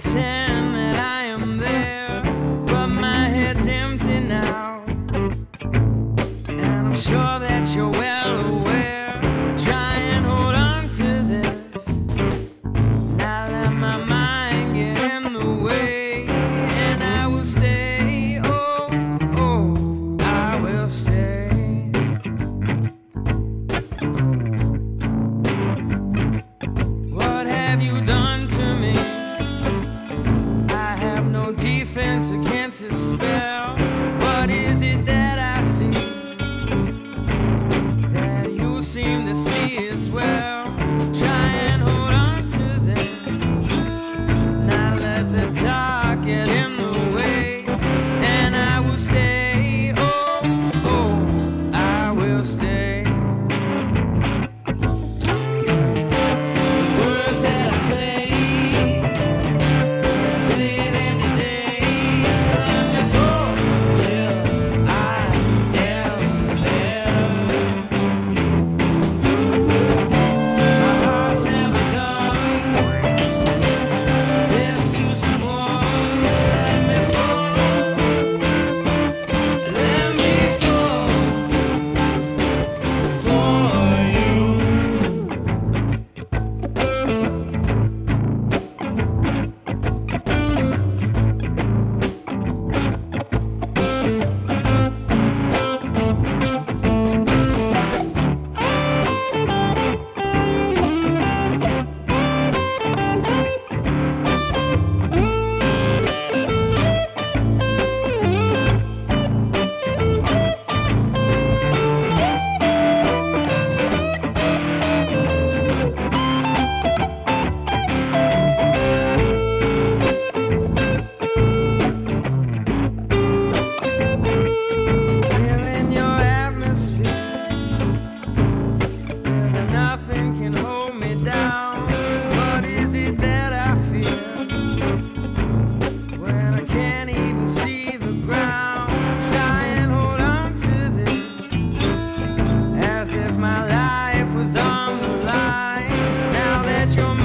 pretend that I am there, but my head's empty now. no defense against his spell. What is it that I see that you seem to see as well? my life was on the line. Now that you're